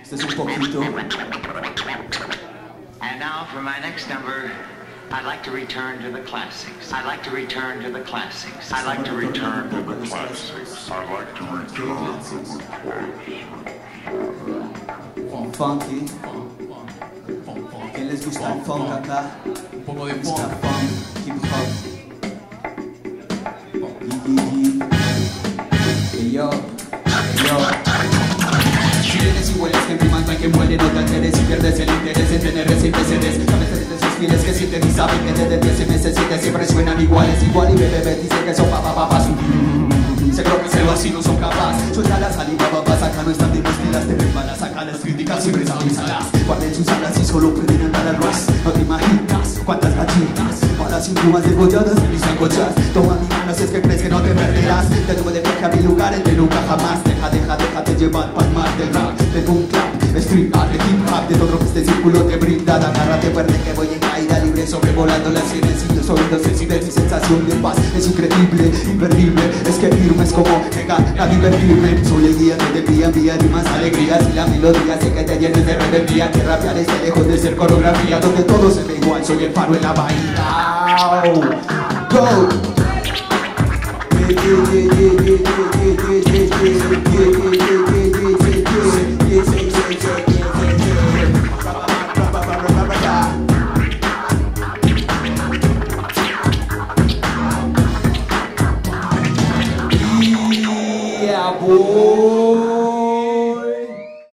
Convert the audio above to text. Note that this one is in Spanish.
Este es un poquito. And now for my next number, I'd like to return to the classics. I'd like to return to the classics. I'd like to return to the classics. I'd like to return to the classics. Funky. ¿Quién les gusta el funk acá? Un poco de Gusta funk. funk, hip hop. Yi, yi, yi. Ey, yo, sedes. Cabezas de sus que sienten y saben que desde 10 meses siete siempre suenan iguales. Igual y bebé dice que son papá papás. Se creo que se lo así no son capaz. Suelta la saliva, papás, acá no están de pilas, te ven malas, acá las críticas siempre avisadas. Guarden sus alas y solo pueden andar al ras. No te imaginas cuántas gallinas para cinco más degolladas en mis sancochas. Toma mi mano si es que crees que no te perderás. Te debo de viaje a mi lugar en nunca jamás. Deja, deja, déjate llevar pa'l mar del rap. Tengo un clap, street art, De todo este círculo te brinda. Agárrate fuerte que voy en caída libre sobrevolando las sienes y los oídos sensibles. Mi sensación de paz es increíble, imperdible. Es que firme es como llegar a divertirme. Soy el guía que te envía, envía y más alegrías. Y la melodía sé que te llenes de rebeldía. Que rapear está lejos de ser coreografía. Donde todo se ve igual, soy el faro en la bahía. Go! acabou.